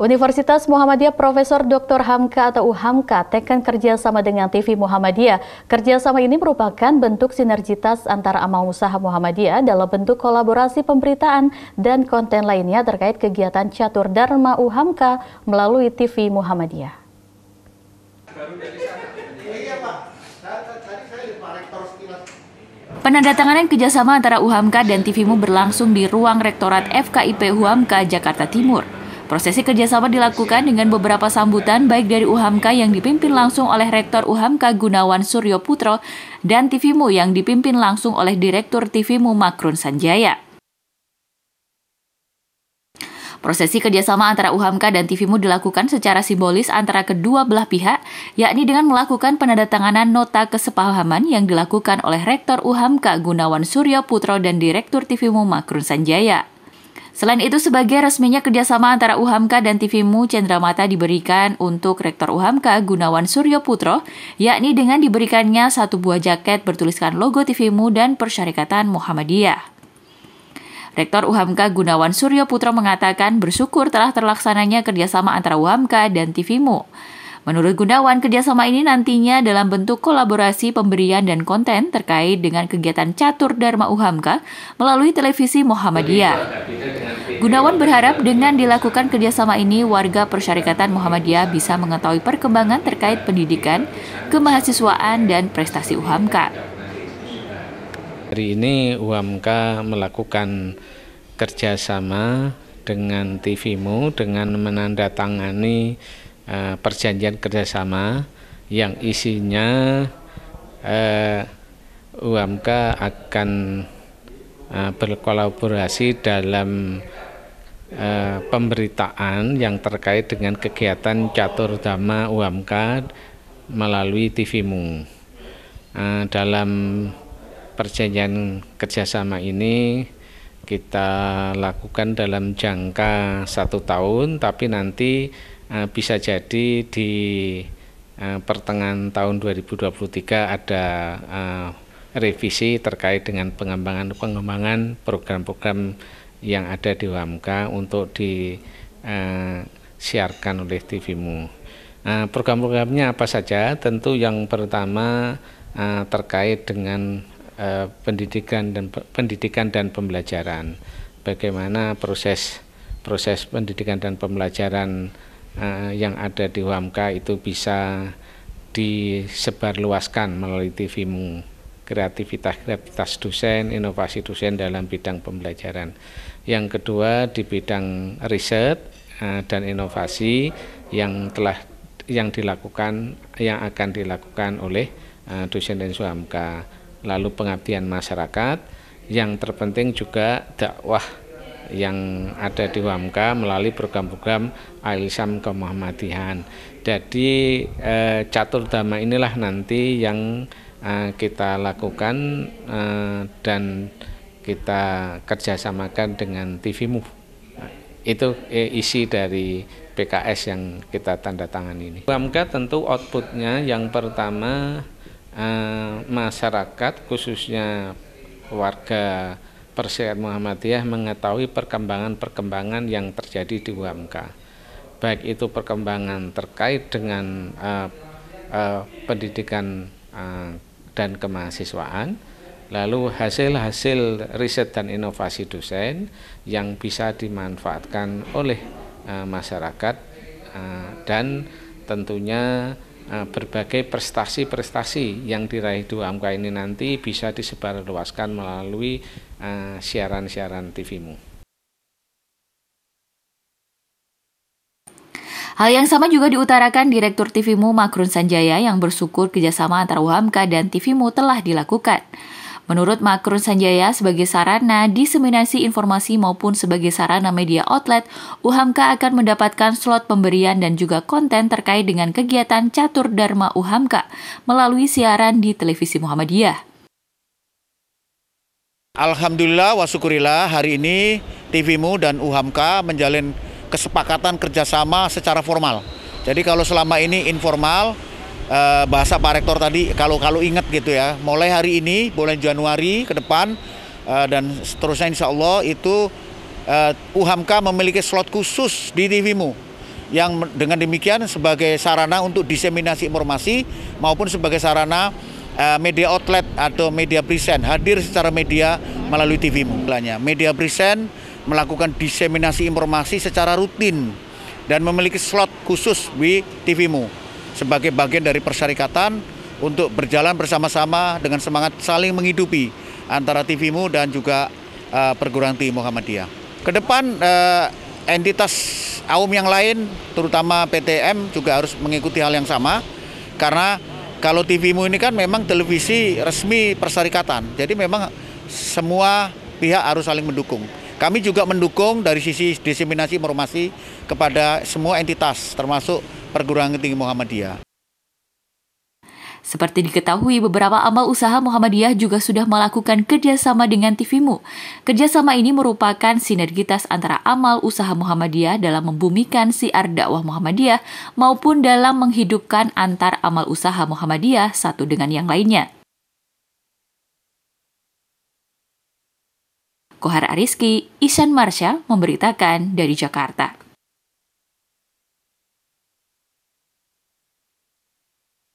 Universitas Muhammadiyah Profesor Dr. Hamka atau UHAMKA tekan kerjasama dengan TV Muhammadiyah. Kerjasama ini merupakan bentuk sinergitas antara amal usaha Muhammadiyah dalam bentuk kolaborasi pemberitaan dan konten lainnya terkait kegiatan catur Dharma UHAMKA melalui TV Muhammadiyah. Penandatanganan kerjasama antara UHAMKA dan TVMU berlangsung di ruang Rektorat FKIP UHAMKA Jakarta Timur. Prosesi kerjasama dilakukan dengan beberapa sambutan baik dari UHAMKA yang dipimpin langsung oleh Rektor UHAMKA Gunawan Suryo Putro dan TVMU yang dipimpin langsung oleh Direktur TVMU Makrun Sanjaya. Prosesi kerjasama antara UHAMKA dan TVMU dilakukan secara simbolis antara kedua belah pihak, yakni dengan melakukan penandatanganan nota kesepahaman yang dilakukan oleh Rektor UHAMKA Gunawan Suryo Putro dan Direktur TVMU Makrun Sanjaya. Selain itu, sebagai resminya kerjasama antara UHAMKA dan TVMU Cendramata diberikan untuk Rektor UHAMKA Gunawan Suryo Putro, yakni dengan diberikannya satu buah jaket bertuliskan logo TVMU dan Persyarikatan Muhammadiyah. Rektor UHAMKA Gunawan Suryo Putro mengatakan bersyukur telah terlaksananya kerjasama antara UHAMKA dan TVMU. Menurut Gunawan, kerjasama ini nantinya dalam bentuk kolaborasi pemberian dan konten terkait dengan kegiatan catur Dharma Uhamka melalui televisi Muhammadiyah. Gunawan berharap dengan dilakukan kerjasama ini, warga Persyarikatan Muhammadiyah bisa mengetahui perkembangan terkait pendidikan, kemahasiswaan, dan prestasi Uhamka. Hari ini UHAMKA melakukan kerjasama dengan TVMU dengan menandatangani uh, perjanjian kerjasama yang isinya uh, eh, UMK akan uh, berkolaborasi dalam uh, pemberitaan yang terkait dengan kegiatan catur dhamma UMK melalui TVMU. Uh, dalam perjanjian kerjasama ini kita lakukan dalam jangka satu tahun, tapi nanti Eh, bisa jadi di pertengahan tahun 2023 ada revisi terkait dengan pengembangan pengembangan program-program yang ada di UMK untuk disiarkan uh, oleh TVMU. Uh, program-programnya apa saja? Tentu yang pertama uh, terkait dengan pendidikan dan pendidikan dan pembelajaran. Bagaimana proses proses pendidikan dan pembelajaran yang ada di UAMK itu bisa disebarluaskan melalui TVMU kreativitas-kreativitas dosen, inovasi dosen dalam bidang pembelajaran. Yang kedua di bidang riset uh, dan inovasi yang telah yang dilakukan yang akan dilakukan oleh uh, dosen dan suamka lalu pengabdian masyarakat yang terpenting juga dakwah yang ada di WAMKA melalui program-program Alisam Kemuhammadihan. Jadi eh, catur dhamma inilah nanti yang eh, kita lakukan eh, dan kita kerjasamakan dengan TVMU. Itu eh, isi dari PKS yang kita tanda tangan ini. WAMKA tentu outputnya yang pertama eh, masyarakat khususnya warga Persyariat Muhammadiyah mengetahui perkembangan-perkembangan yang terjadi di UMK. Baik itu perkembangan terkait dengan uh, uh, pendidikan uh, dan kemahasiswaan, lalu hasil-hasil riset dan inovasi dosen yang bisa dimanfaatkan oleh uh, masyarakat uh, dan tentunya Eh, berbagai prestasi-prestasi yang diraih dua UMK ini nanti bisa disebarluaskan melalui uh, siaran-siaran TVMU. Hal yang sama juga diutarakan Direktur TVMU Makrun Sanjaya yang bersyukur kerjasama antara UHAMKA dan TVMU telah dilakukan. Menurut Makrun Sanjaya, sebagai sarana diseminasi informasi maupun sebagai sarana media outlet, UHAMKA akan mendapatkan slot pemberian dan juga konten terkait dengan kegiatan Catur Dharma UHAMKA melalui siaran di televisi Muhammadiyah. Alhamdulillah wa syukurillah hari ini TVMU dan UHAMKA menjalin kesepakatan kerjasama secara formal. Jadi kalau selama ini informal, uh, bahasa Pak Rektor tadi kalau kalau ingat gitu ya. Mulai hari ini bulan Januari ke depan uh, dan seterusnya Insya Allah itu uh, UHAMKA memiliki slot khusus di TVMU yang dengan demikian sebagai sarana untuk diseminasi informasi maupun sebagai sarana uh, media outlet atau media present hadir secara media melalui TVmu. Media present melakukan diseminasi informasi secara rutin dan memiliki slot khusus di TVmu sebagai bagian dari persyarikatan untuk berjalan bersama-sama dengan semangat saling menghidupi antara TVmu dan juga uh, perguruan tinggi Muhammadiyah. Ke depan uh, entitas AUM yang lain, terutama PTM juga harus mengikuti hal yang sama, karena kalau TVmu ini kan memang televisi resmi persyarikatan, jadi memang semua pihak harus saling mendukung. Kami juga mendukung dari sisi diseminasi informasi kepada semua entitas, termasuk perguruan tinggi Muhammadiyah. Seperti diketahui, beberapa amal usaha Muhammadiyah juga sudah melakukan kerjasama dengan TVMU. Kerjasama ini merupakan sinergitas antara amal usaha Muhammadiyah dalam membumikan siar dakwah Muhammadiyah maupun dalam menghidupkan antar amal usaha Muhammadiyah satu dengan yang lainnya. Kohar Ariski, Isan Marsha memberitakan dari Jakarta.